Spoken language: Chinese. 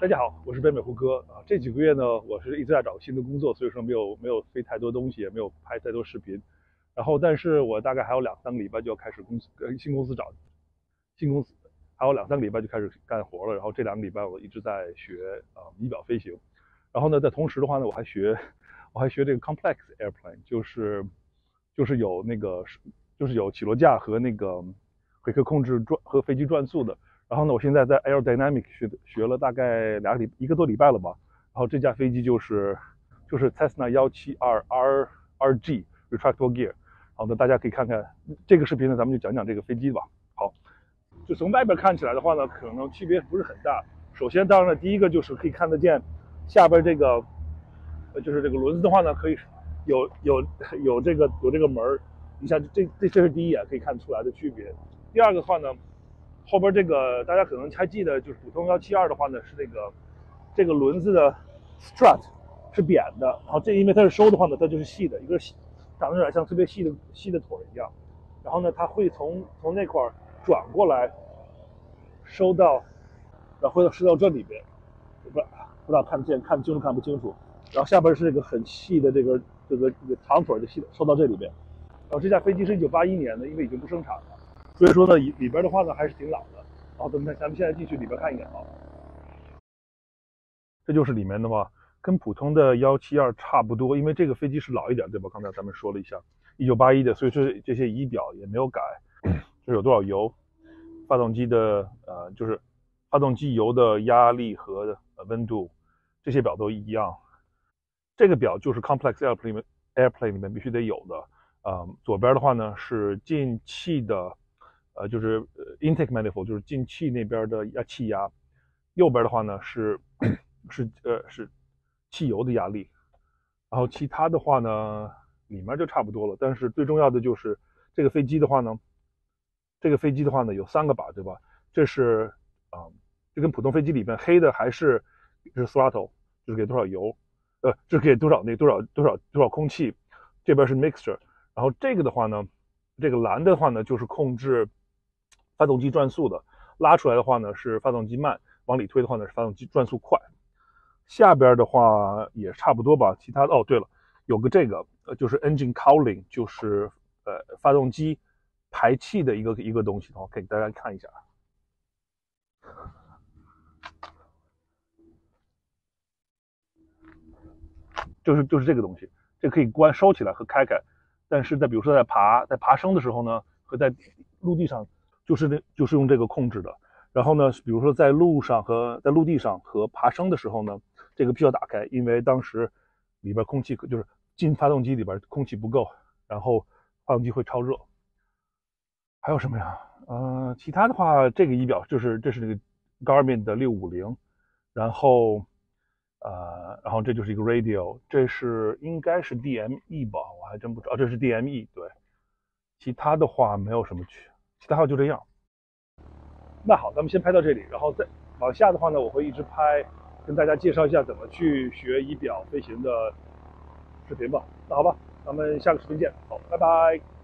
大家好，我是北美胡歌啊。这几个月呢，我是一直在找新的工作，所以说没有没有飞太多东西，也没有拍太多视频。然后，但是我大概还有两三个礼拜就要开始公司跟新公司找新公司，还有两三个礼拜就开始干活了。然后这两个礼拜我一直在学啊仪表飞行。然后呢，在同时的话呢，我还学 我还学这个 complex airplane，就是就是有那个就是有起落架和那个可以控制转和飞机转速的。然后呢，我现在在 Aerodynamic 学学了大概两个礼一个多礼拜了吧。然后这架飞机就是就是 Cessna 172 R RG Retractable Gear。好的，大家可以看看这个视频呢，咱们就讲讲这个飞机吧。好，就从外边看起来的话呢，可能区别不是很大。首先，当然了，第一个就是可以看得见下边这个，呃，就是这个轮子的话呢，可以有有有这个有这个门儿。你像这这这是第一眼可以看出来的区别。第二个的话呢。后边这个大家可能还记得，就是普通幺七二的话呢，是这个这个轮子的 strut 是扁的，然后这因为它是收的话呢，它就是细的，一个长得有点像特别细的细的腿一样。然后呢，它会从从那块转过来收到，然后收到这里边，不不知道看得见看清楚看不清楚。然后下边是这个很细的这个这个这个长腿的细收到这里边。然后这架飞机是一九八一年的，因为已经不生产了。所以说呢，里边的话呢还是挺老的。好，咱们咱们现在进去里边看一眼啊。这就是里面的话，跟普通的幺七二差不多，因为这个飞机是老一点，对吧？刚才咱们说了一下，一九八一的，所以这这些仪表也没有改，这 有多少油，发动机的呃，就是发动机油的压力和温度，这些表都一样。这个表就是 complex airplane airplane 里面必须得有的。啊，左边的话呢是进气的，呃，就是 intake manifold，就是进气那边的压气压。右边的话呢是是呃是汽油的压力。然后其他的话呢里面就差不多了。但是最重要的就是这个飞机的话呢，这个飞机的话呢有三个把，对吧？这是啊，就跟普通飞机里面黑的还是是 throttle，就是给多少油，呃，就是给多少那多少多少多少空气。这边是 mixture。然后这个的话呢，这个蓝的话呢就是控制发动机转速的，拉出来的话呢是发动机慢，往里推的话呢是发动机转速快。下边的话也差不多吧，其他的哦对了，有个这个呃就是 engine cowling，就是呃发动机排气的一个一个东西，我给大家看一下，就是就是这个东西，这可以关收起来和开开。但是在比如说在爬在爬升的时候呢，和在陆地上，就是那就是用这个控制的。然后呢，比如说在路上和在陆地上和爬升的时候呢，这个必须要打开，因为当时里边空气就是进发动机里边空气不够，然后发动机会超热。还有什么呀？呃，其他的话，这个仪表就是这是那个 Garmin 的六五零，然后。呃，然后这就是一个 radio，这是应该是 DME 吧，我还真不知道，这是 DME，对，其他的话没有什么区，其他号就这样。那好，咱们先拍到这里，然后再往下的话呢，我会一直拍，跟大家介绍一下怎么去学仪表飞行的视频吧。那好吧，咱们下个视频见，好，拜拜。